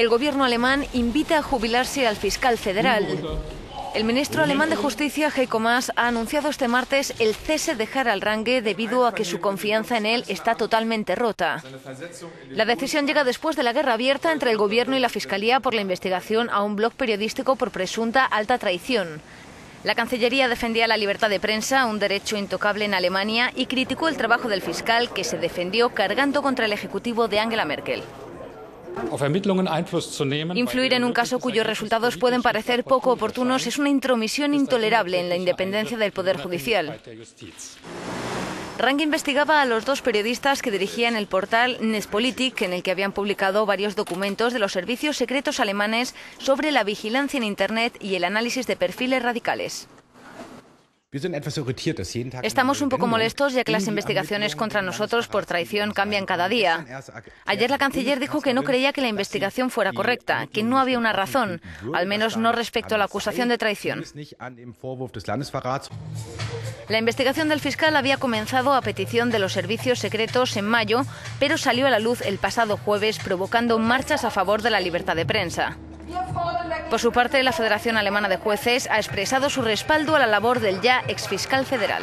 El gobierno alemán invita a jubilarse al fiscal federal. El ministro alemán de Justicia, Heiko Maas, ha anunciado este martes el cese de Harald Range debido a que su confianza en él está totalmente rota. La decisión llega después de la guerra abierta entre el gobierno y la fiscalía por la investigación a un blog periodístico por presunta alta traición. La Cancillería defendía la libertad de prensa, un derecho intocable en Alemania, y criticó el trabajo del fiscal que se defendió cargando contra el ejecutivo de Angela Merkel. Influir en un caso cuyos resultados pueden parecer poco oportunos es una intromisión intolerable en la independencia del Poder Judicial. Rang investigaba a los dos periodistas que dirigían el portal Nespolitik, en el que habían publicado varios documentos de los servicios secretos alemanes sobre la vigilancia en Internet y el análisis de perfiles radicales. Estamos un poco molestos ya que las investigaciones contra nosotros por traición cambian cada día. Ayer la canciller dijo que no creía que la investigación fuera correcta, que no había una razón, al menos no respecto a la acusación de traición. La investigación del fiscal había comenzado a petición de los servicios secretos en mayo, pero salió a la luz el pasado jueves provocando marchas a favor de la libertad de prensa. Por su parte, la Federación Alemana de Jueces ha expresado su respaldo a la labor del ya exfiscal federal.